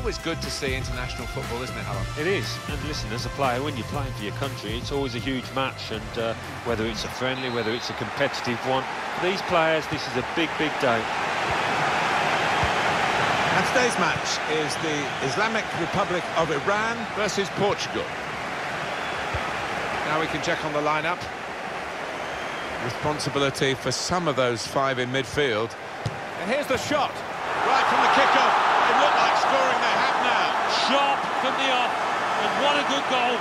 always good to see international football, isn't it, Alan? It is, and listen, as a player, when you're playing for your country, it's always a huge match, and uh, whether it's a friendly, whether it's a competitive one, for these players, this is a big, big day. And today's match is the Islamic Republic of Iran versus Portugal. Now we can check on the lineup. Responsibility for some of those five in midfield. And here's the shot, right from the kickoff. It looked like scoring they have now. Sharp from the off, and what a good goal.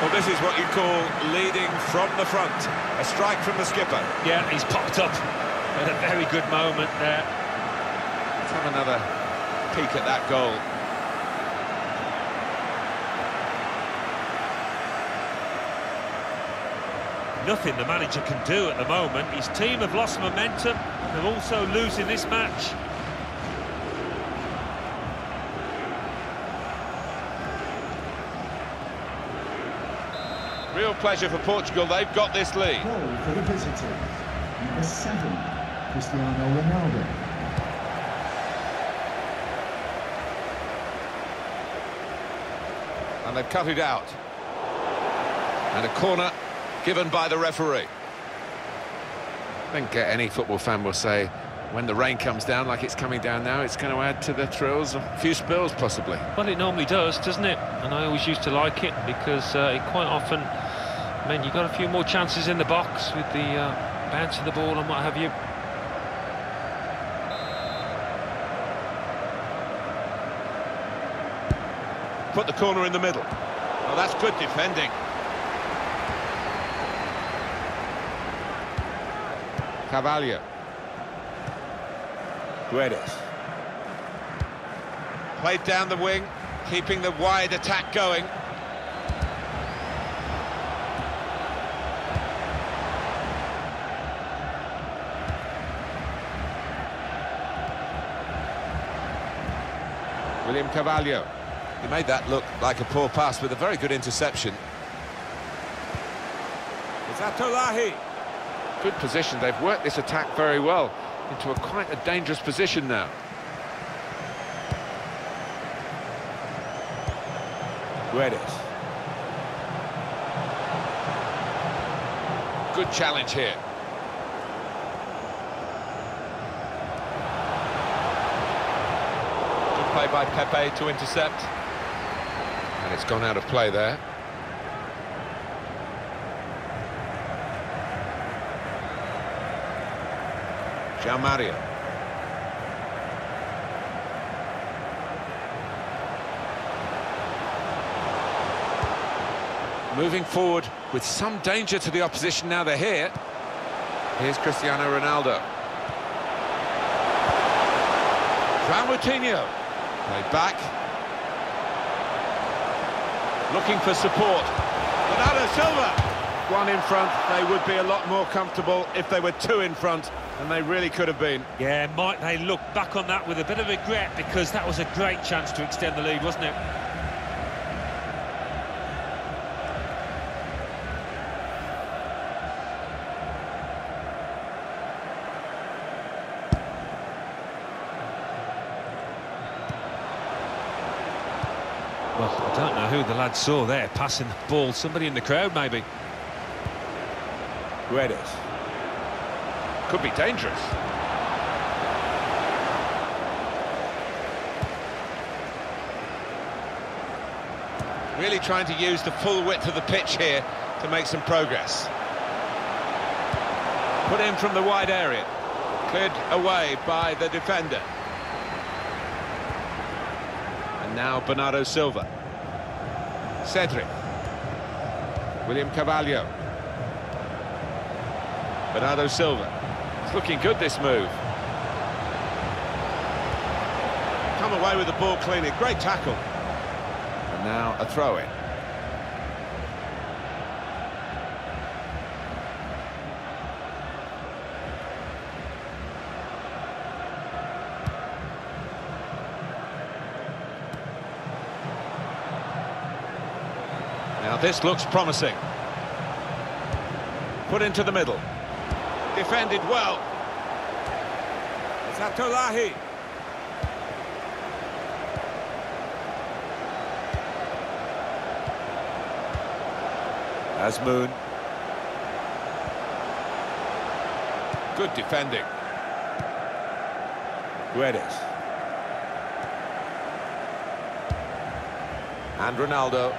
Well, this is what you call leading from the front. A strike from the skipper. Yeah, he's popped up at a very good moment there. Let's have another peek at that goal. Nothing the manager can do at the moment. His team have lost momentum. They're also losing this match. Real pleasure for Portugal. They've got this lead. Goal for the visitors. Number seven, Cristiano Ronaldo. And they've cut it out. And a corner given by the referee. I think uh, any football fan will say, when the rain comes down like it's coming down now, it's going to add to the thrills, a few spills possibly. Well, it normally does, doesn't it? And I always used to like it because uh, it quite often meant you got a few more chances in the box with the uh, bounce of the ball and what have you. Put the corner in the middle. Oh, that's good defending. Carvalho. Guedes. Played down the wing, keeping the wide attack going. William Carvalho. He made that look like a poor pass with a very good interception. It's Zatolahi. Good position. They've worked this attack very well into a quite a dangerous position now. Guedes. Good challenge here. Good play by Pepe to intercept. And it's gone out of play there. Mario. Moving forward with some danger to the opposition now they're here. Here's Cristiano Ronaldo. João Moutinho. Played back. Looking for support. Bernardo Silva. One in front, they would be a lot more comfortable if they were two in front, and they really could have been. Yeah, might they look back on that with a bit of regret because that was a great chance to extend the lead, wasn't it? Well, I don't know who the lad saw there passing the ball. Somebody in the crowd, maybe. Guedes. Could be dangerous. Really trying to use the full width of the pitch here to make some progress. Put in from the wide area. Cleared away by the defender. And now Bernardo Silva. Cedric. William Carvalho. Bernardo Silva. It's looking good, this move. Come away with the ball cleanly. Great tackle. And now a throw-in. Now this looks promising. Put into the middle. Defended well. Zatolahi. Azmoun. Good defending. Guedes. And Ronaldo.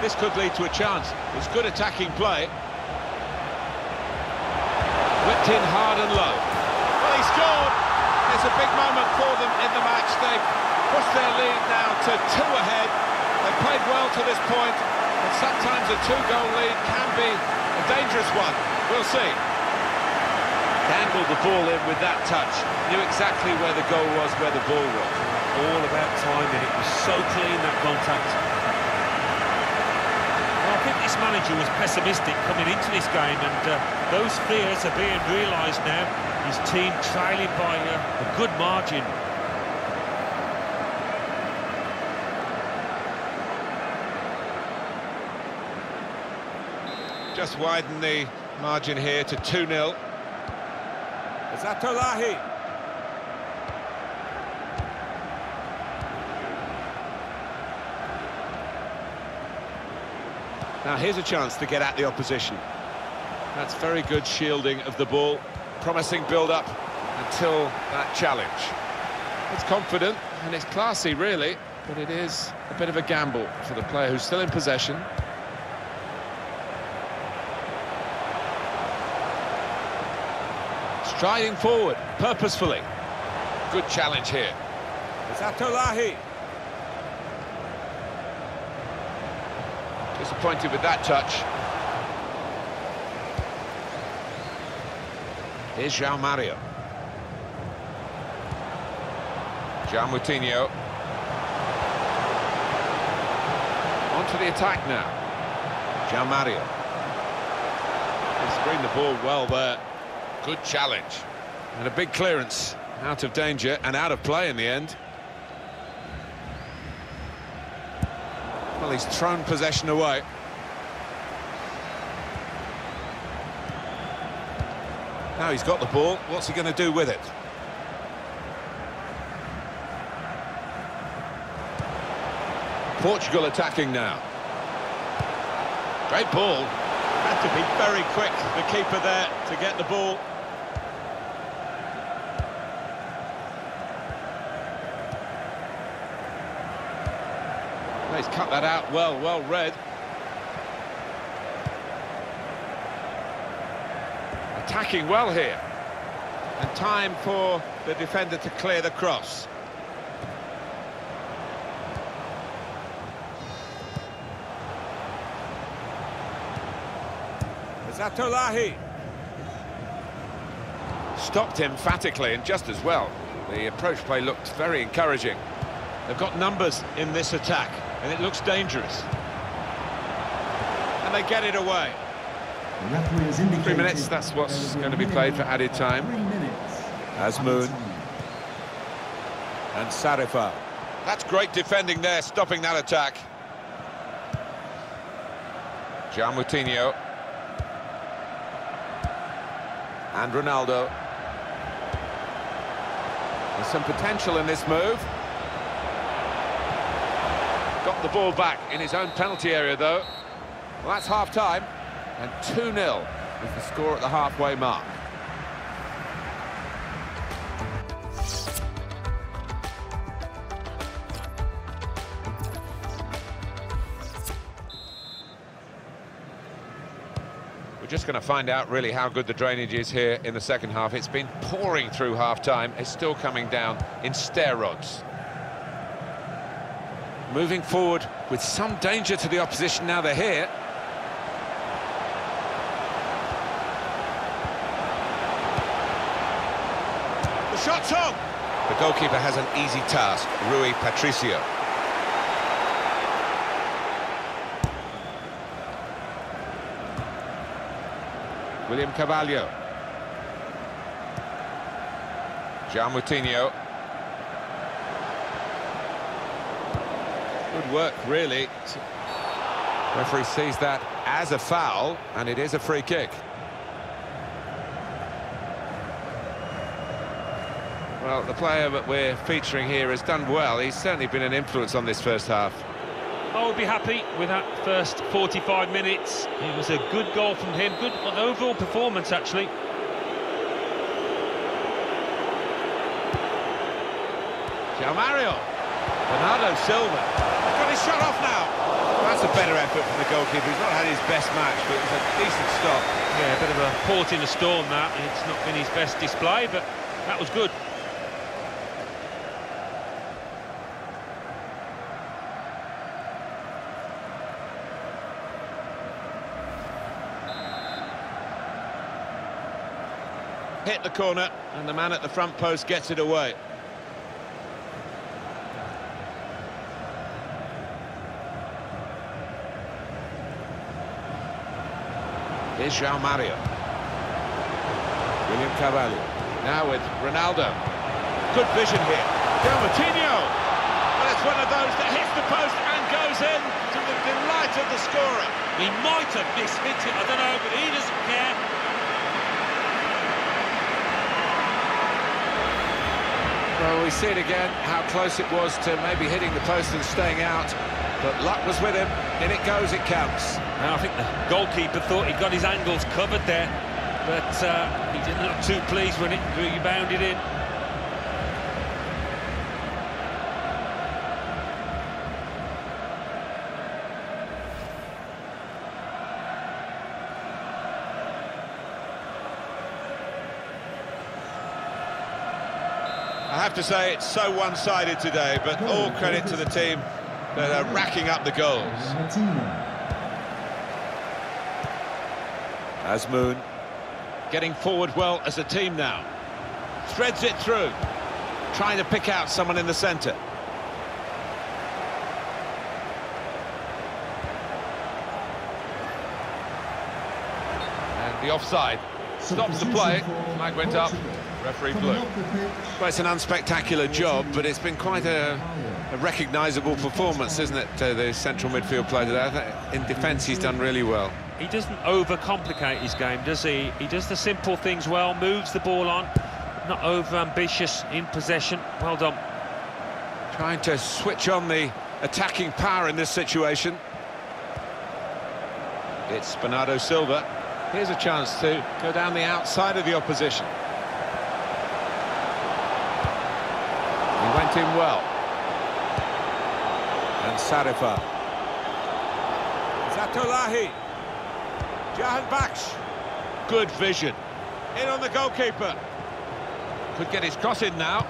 This could lead to a chance. It's good attacking play. Whipped in hard and low. Well, he scored. It's a big moment for them in the match. They've pushed their lead now to two ahead. They've played well to this point, but sometimes a two-goal lead can be a dangerous one. We'll see. Dangled the ball in with that touch. Knew exactly where the goal was, where the ball was. All about timing. It was so clean, that contact. This manager was pessimistic coming into this game, and uh, those fears are being realised now. His team trailing by uh, a good margin. Just widen the margin here to 2-0. Zatolahi. Now here's a chance to get at the opposition. That's very good shielding of the ball. Promising build-up until that challenge. It's confident and it's classy, really, but it is a bit of a gamble for the player who's still in possession. Striding forward, purposefully. Good challenge here. Zatolahi. Disappointed with that touch. Here's João Mario. João Moutinho. On to the attack now. João Mario. They screened the ball well there. Good challenge. And a big clearance. Out of danger and out of play in the end. Well, he's thrown possession away. Now he's got the ball, what's he going to do with it? Portugal attacking now. Great ball. Had to be very quick, the keeper there, to get the ball. He's cut that out well, well read. Attacking well here. And time for the defender to clear the cross. Zatolahi. Stopped emphatically and just as well. The approach play looked very encouraging. They've got numbers in this attack, and it looks dangerous. And they get it away. The referee has indicated Three minutes, that's what's there going to be played for added time. As minutes. Azmoun. Added time. And Sarifal. That's great defending there, stopping that attack. João Moutinho. And Ronaldo. There's some potential in this move. The ball back in his own penalty area, though. Well, that's half-time, and 2-0 is the score at the halfway mark. We're just going to find out really how good the drainage is here in the second half. It's been pouring through half-time. It's still coming down in stair rods. Moving forward with some danger to the opposition now they're here. The shot's on! The goalkeeper has an easy task, Rui Patricio. William Carvalho. João Moutinho. Good work, really. Referee sees that as a foul, and it is a free kick. Well, the player that we're featuring here has done well. He's certainly been an influence on this first half. I would be happy with that first 45 minutes. It was a good goal from him, good overall performance actually. João Mario. Bernardo Silva. Got his shot off now. That's a better effort from the goalkeeper. He's not had his best match, but it was a decent stop. Yeah, a bit of a port in a storm that. It's not been his best display, but that was good. Hit the corner, and the man at the front post gets it away. Here's João Mario. William Carvalho. Now with Ronaldo. Good vision here. Del Coutinho. And it's one of those that hits the post and goes in to the delight of the scorer. He might have mishit it, I don't know, but he doesn't care. Well, we see it again, how close it was to maybe hitting the post and staying out. But luck was with him. In it goes, it counts. Now, I think the goalkeeper thought he got his angles covered there, but uh, he didn't look too pleased when it rebounded in. I have to say, it's so one-sided today, but all credit to the team that are racking up the goals. Azmoun getting forward well as a team now. Threads it through, trying to pick out someone in the centre. And the offside stops the play. Flag went up. Referee blew. Well, it's an unspectacular job, but it's been quite a, a recognisable performance, isn't it, uh, the central midfield player today? In defence, he's done really well. He doesn't overcomplicate his game, does he? He does the simple things well, moves the ball on, not over-ambitious in possession. Well done. Trying to switch on the attacking power in this situation. It's Bernardo Silva. Here's a chance to go down the outside of the opposition. He went in well. And Sarifa. Zatolahi. Jahanbakhsh. Good vision. In on the goalkeeper. Could get his cross in now.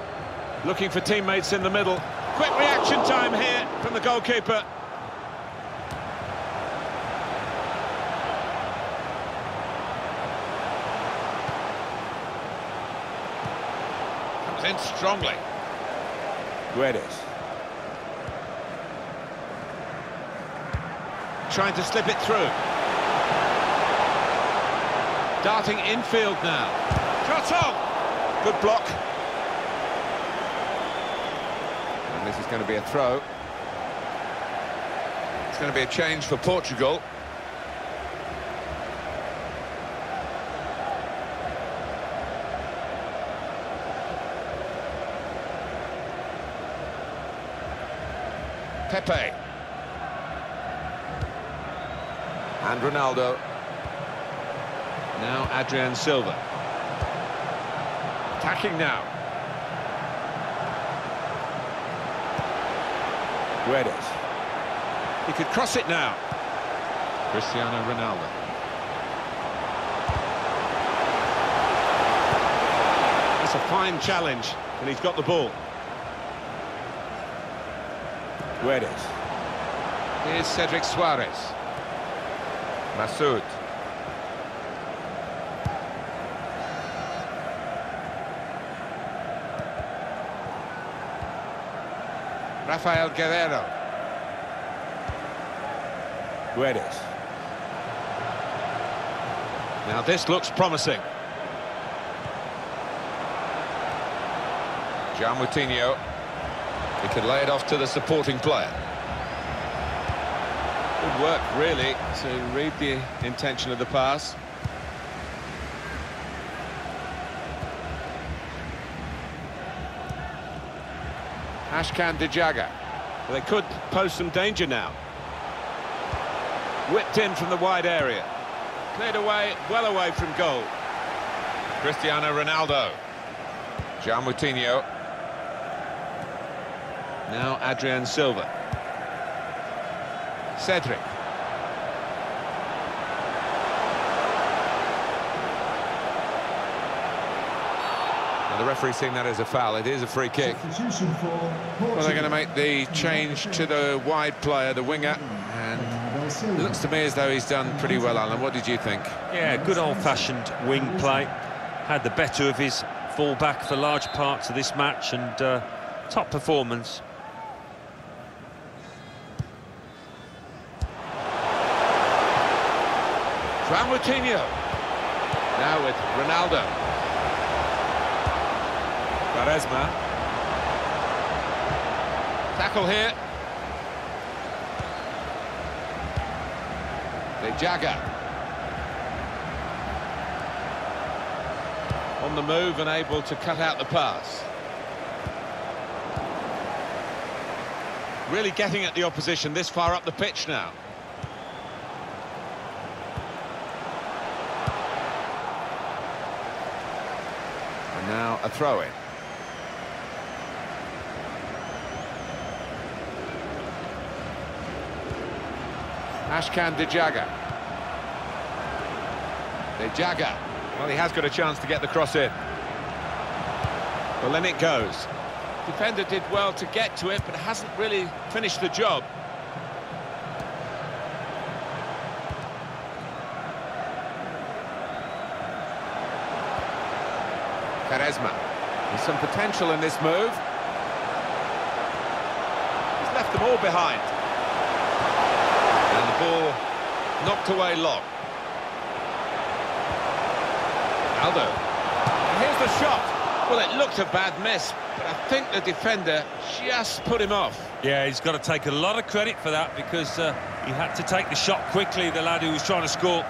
Looking for teammates in the middle. Quick reaction time here from the goalkeeper. Comes in strongly. Guedes. Trying to slip it through. Darting infield now. Shot on! Good block. And this is going to be a throw. It's going to be a change for Portugal. Pepe. And Ronaldo. Now Adrien Silva. Attacking now. Guedes. He could cross it now. Cristiano Ronaldo. That's a fine challenge, and he's got the ball. Guedes. Here's Cedric Soares. Masoud. Raphael Guerreiro. Guedes. Now this looks promising. João Moutinho. He could lay it off to the supporting player. Good work, really, to read the intention of the pass. Ashkan Dejagah. They could pose some danger now. Whipped in from the wide area. Cleared away, well away from goal. Cristiano Ronaldo. João Moutinho. Now Adrien Silva. Cedric. And the referee seeing that as a foul. It is a free kick. Substitution for Portugal. Well, they're going to make the change to the wide player, the winger, and it looks to me as though he's done pretty well, Alan. What did you think? Yeah, good old-fashioned wing play. Had the better of his full-back for large parts of this match and uh, top performance. João Moutinho. Now with Ronaldo. Quaresma. Tackle here. De Jaga. On the move and able to cut out the pass. Really getting at the opposition this far up the pitch now. And now a throw-in. Ashkan Dejagah. Dejagah. Well, he has got a chance to get the cross in. Well, then it goes. Defender did well to get to it, but hasn't really finished the job. Quaresma. There's some potential in this move. He's left them all behind. Ball knocked away long. Aldo. Here's the shot. Well, it looked a bad miss, but I think the defender just put him off. Yeah, he's got to take a lot of credit for that because uh, he had to take the shot quickly, the lad who was trying to score.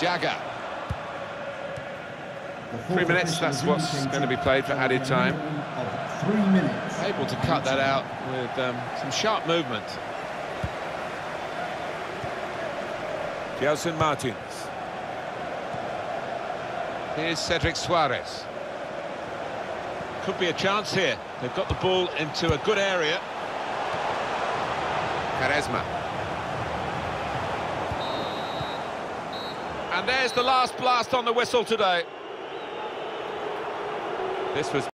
Dejagah. The fourth Three minutes, that's what's going to be played for added time. a minimum Of three minutes. Able to cut that out with um, some sharp movement. Gelson Martins. Here's Cedric Soares. Could be a chance here. They've got the ball into a good area. Quaresma. And there's the last blast on the whistle today. This was